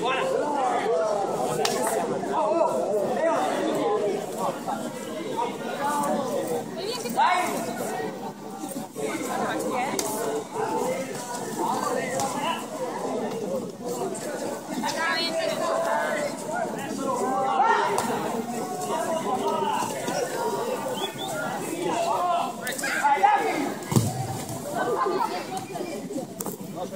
Guarda! Nós